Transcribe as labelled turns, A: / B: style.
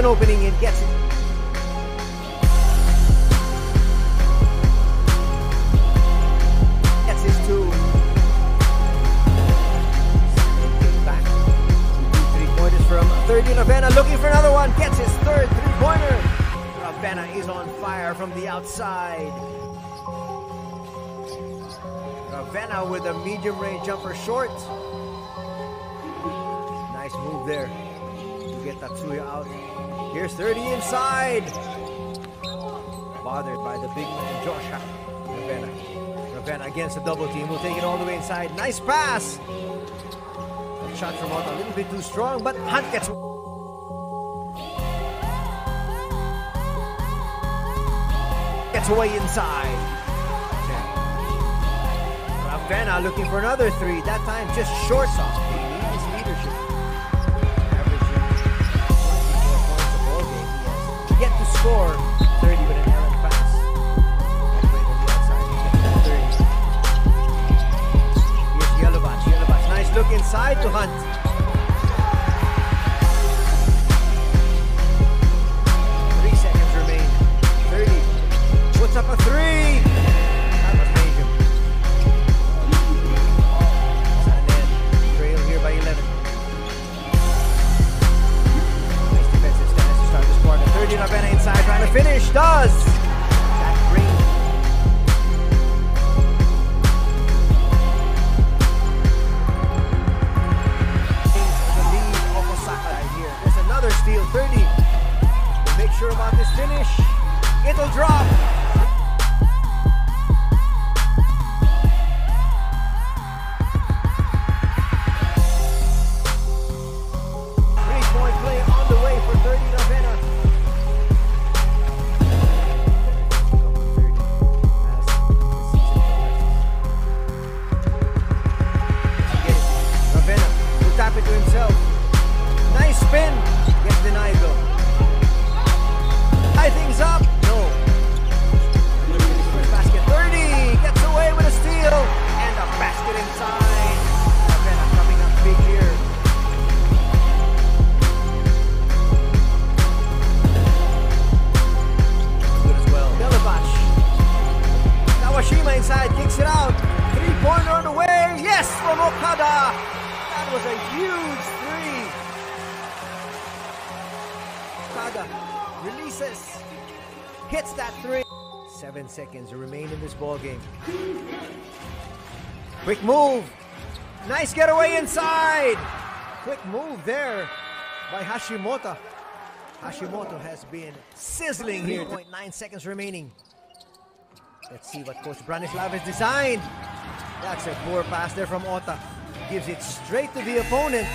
A: an opening and gets it. Gets his two. Back. Three pointers from Thirdy Ravena looking for another one. Gets his third three pointer. Ravena is on fire from the outside. Ravena with a medium range jumper short. Nice move there get Tatsuya out. Here's Thirdy inside. Bothered by the big man Joshua. Ravena. Ravena against the double team. We'll take it all the way inside. Nice pass. Shot from out a little bit too strong, but Hunt gets gets away inside. Ravena looking for another three. That time just short off. He needs leadership. Score Thirdy with an errant pass. Right on the outside. He gets Thirdy. Here's Yelovach. Yelovach. Nice look inside to Hunt. Three seconds remain. Thirdy. Puts up a Thirdy Ravena inside trying to finish. Does. That another steal. Thirdy. We'll make sure about this finish. It'll drop. Nice spin. Gets denied though. Tie things up. No. Basket. Thirdy. Gets away with a steal. And a basket inside. Ravena coming up big here. Good as well. Delabash. Kawashima inside, kicks it out. Three pointer on the way. Yes, from Okada. That was a huge three. Releases, hits that three. Seven seconds remain in this ball game. Quick move. Nice getaway inside. Quick move there by Hashimoto. Hashimoto has been sizzling here. 0.9 seconds remaining. Let's see what Coach Branislav has designed. That's a poor pass there from Ota. Gives it straight to the opponent.